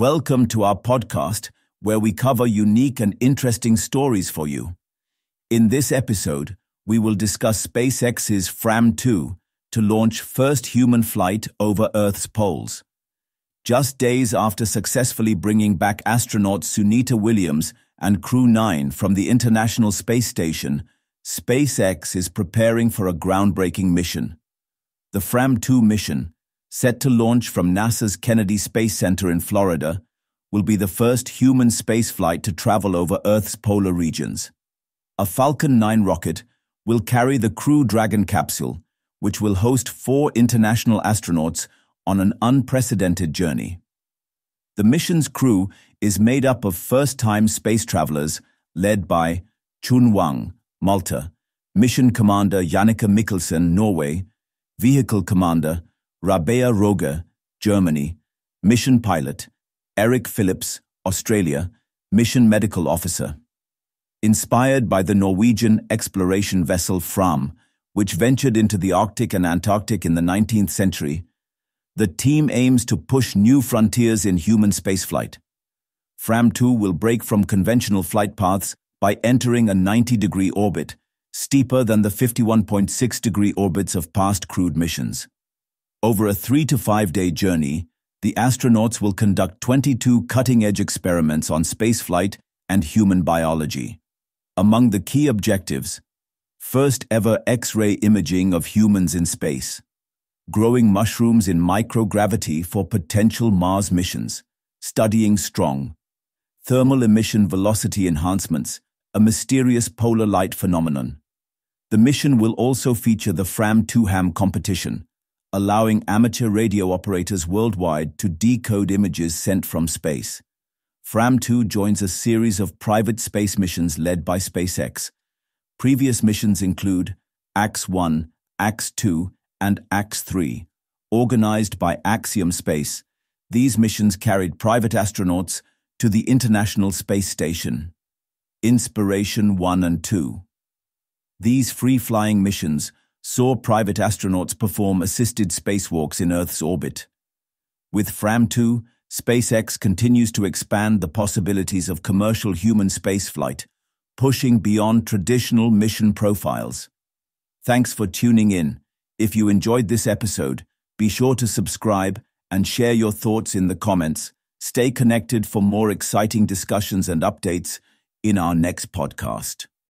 Welcome to our podcast, where we cover unique and interesting stories for you. In this episode, we will discuss SpaceX's Fram 2 to launch first human flight over Earth's poles. Just days after successfully bringing back astronaut Sunita Williams and Crew 9 from the International Space Station, SpaceX is preparing for a groundbreaking mission. The Fram 2 mission, set to launch from NASA's Kennedy Space Center in Florida, will be the first human spaceflight to travel over Earth's polar regions. A Falcon 9 rocket will carry the Crew Dragon capsule, which will host four international astronauts on an unprecedented journey. The mission's crew is made up of first-time space travelers led by Chun Wang, Malta, Mission Commander Jannicke Mikkelsen, Norway, Vehicle Commander Rabea Rogge, Germany, Mission Pilot, Eric Phillips, Australia, Mission Medical Officer. Inspired by the Norwegian exploration vessel Fram, which ventured into the Arctic and Antarctic in the 19th century, the team aims to push new frontiers in human spaceflight. Fram 2 will break from conventional flight paths by entering a 90-degree orbit, steeper than the 51.6-degree orbits of past crewed missions. Over a three to five day journey, the astronauts will conduct 22 cutting-edge experiments on spaceflight and human biology. Among the key objectives, first ever X-ray imaging of humans in space, growing mushrooms in microgravity for potential Mars missions, studying strong, thermal emission velocity enhancements, a mysterious polar light phenomenon. The mission will also feature the Fram 2HAM competition, allowing amateur radio operators worldwide to decode images sent from space. FRAM-2 joins a series of private space missions led by SpaceX. Previous missions include AX-1, AX-2, and AX-3. Organized by Axiom Space, these missions carried private astronauts to the International Space Station. Inspiration 1 and 2 These free-flying missions saw private astronauts perform assisted spacewalks in Earth's orbit. With FRAM-2, SpaceX continues to expand the possibilities of commercial human spaceflight, pushing beyond traditional mission profiles. Thanks for tuning in. If you enjoyed this episode, be sure to subscribe and share your thoughts in the comments. Stay connected for more exciting discussions and updates in our next podcast.